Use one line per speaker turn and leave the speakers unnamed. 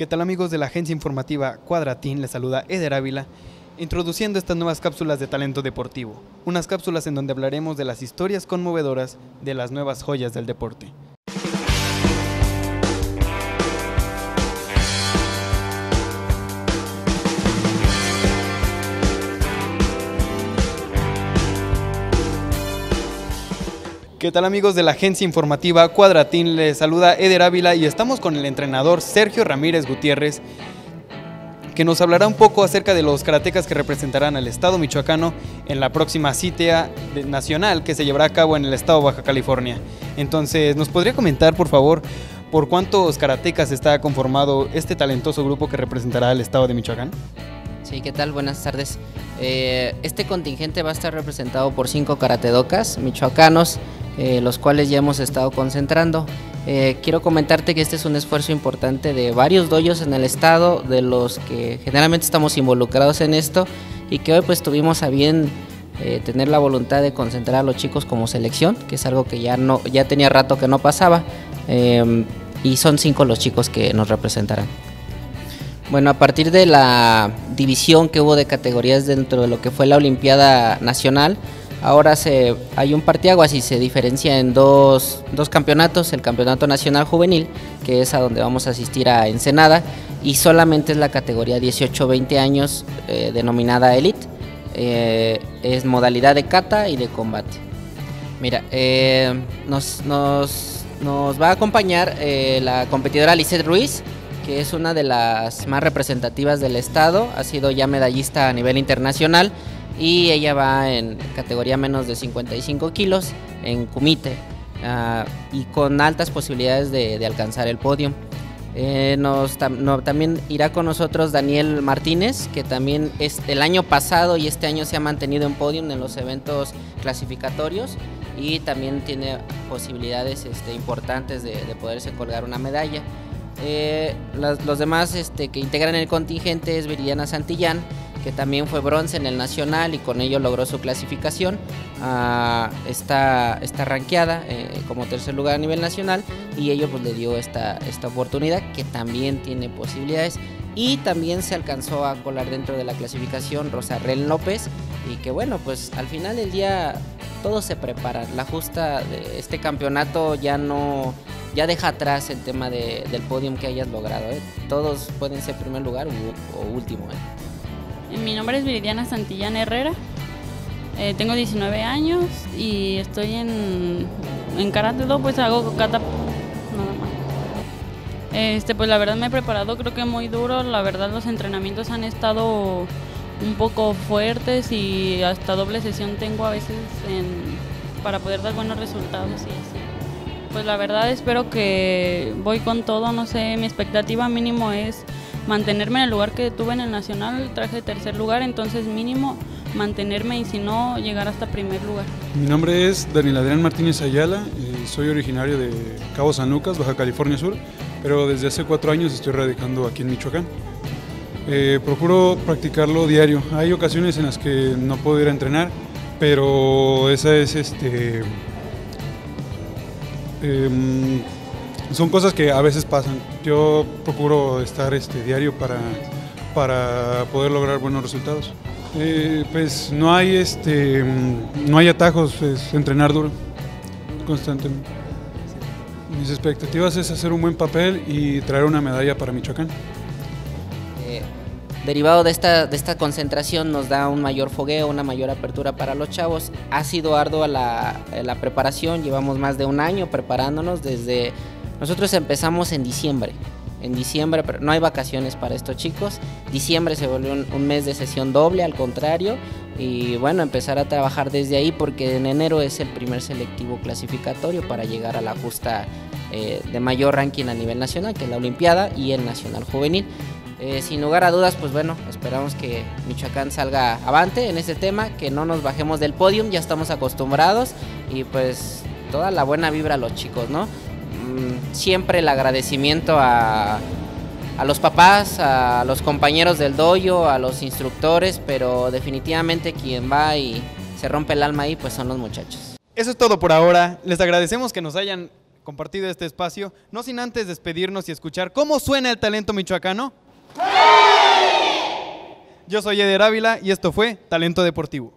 ¿Qué tal amigos de la agencia informativa Cuadratín? Les saluda Eder Ávila, introduciendo estas nuevas cápsulas de talento deportivo, unas cápsulas en donde hablaremos de las historias conmovedoras de las nuevas joyas del deporte. ¿Qué tal amigos de la agencia informativa Cuadratín? Les saluda Eder Ávila y estamos con el entrenador Sergio Ramírez Gutiérrez, que nos hablará un poco acerca de los karatecas que representarán al estado michoacano en la próxima cita nacional que se llevará a cabo en el estado Baja California. Entonces, ¿nos podría comentar, por favor, por cuántos karatecas está conformado este talentoso grupo que representará al estado de Michoacán?
Sí, ¿qué tal? Buenas tardes. Eh, este contingente va a estar representado por cinco karatedocas michoacanos eh, los cuales ya hemos estado concentrando. Eh, quiero comentarte que este es un esfuerzo importante de varios doyos en el estado, de los que generalmente estamos involucrados en esto y que hoy pues tuvimos a bien eh, tener la voluntad de concentrar a los chicos como selección, que es algo que ya, no, ya tenía rato que no pasaba. y son cinco los chicos que nos representarán. Bueno, a partir de la división que hubo de categorías dentro de lo que fue la Olimpiada Nacional, Ahora hay un partiaguas y se diferencia en dos, campeonatos, el Campeonato Nacional Juvenil, que es a donde vamos a asistir a Ensenada, y solamente es la categoría 18-20 años eh, denominada Elite. Eh, es modalidad de kata y de combate. Mira, eh, nos, va a acompañar la competidora Lizeth Ruiz, que es una de las más representativas del estado, ha sido ya medallista a nivel internacional y ella va en categoría menos de 55 kilos en kumite ah, y con altas posibilidades de, alcanzar el podio. Eh, nos, también irá con nosotros Daniel Martínez, que también es el año pasado y este año se ha mantenido en podium en los eventos clasificatorios y también tiene posibilidades este, importantes de, poderse colgar una medalla. Eh, los, demás este, que integran el contingente es Viridiana Santillán, que también fue bronce en el nacional y con ello logró su clasificación. Ah, está, está rankeada eh, como tercer lugar a nivel nacional y ello pues le dio esta, esta oportunidad que también tiene posibilidades y también se alcanzó a colar dentro de la clasificación Rosarrel López y que bueno pues al final del día todo se prepara la justa de este campeonato ya no ya deja atrás el tema del podium que hayas logrado ¿eh? todos pueden ser primer lugar o, último ¿eh?
Mi nombre es Viridiana Santillán Herrera. Eh, tengo 19 años y estoy en, en Karate Do, pues hago kata nada más. Este, pues la verdad me he preparado creo que muy duro, la verdad los entrenamientos han estado un poco fuertes y hasta doble sesión tengo a veces para poder dar buenos resultados y Pues la verdad espero que voy con todo, no sé, mi expectativa mínimo es mantenerme en el lugar que tuve en el nacional, traje tercer lugar, entonces mínimo mantenerme y si no, llegar hasta primer lugar.
Mi nombre es Daniel Adrián Martínez Ayala, eh, soy originario de Cabo San Lucas, Baja California Sur, pero desde hace cuatro años estoy radicando aquí en Michoacán. Eh, procuro practicarlo diario. Hay ocasiones en las que no puedo ir a entrenar, pero esa es este. Em, son cosas que a veces pasan. Yo procuro estar este, diario para, para poder lograr buenos resultados. Eh, pues no hay, este, no hay atajos, es entrenar duro, constantemente. Mis expectativas es hacer un buen papel y traer una medalla para Michoacán.
Eh, derivado de esta, de esta concentración nos da un mayor fogueo, una mayor apertura para los chavos. Ha sido ardua la, la preparación, llevamos más de un año preparándonos desde nosotros empezamos en diciembre. En diciembre, pero no hay vacaciones para estos chicos. Diciembre se volvió un, mes de sesión doble, al contrario. Y bueno, empezar a trabajar desde ahí porque en enero es el primer selectivo clasificatorio para llegar a la justa eh, de mayor ranking a nivel nacional, que es la Olimpiada y el Nacional Juvenil. Eh, sin lugar a dudas, pues bueno, esperamos que Michoacán salga avante en este tema, que no nos bajemos del podium, ya estamos acostumbrados y pues toda la buena vibra a los chicos, ¿no? Siempre el agradecimiento a, a los papás, a los compañeros del dojo, a los instructores, pero definitivamente quien va y se rompe el alma ahí, pues son los muchachos.
Eso es todo por ahora. Les agradecemos que nos hayan compartido este espacio, no sin antes despedirnos y escuchar cómo suena el talento michoacano. Yo soy Eder Ávila y esto fue Talento Deportivo.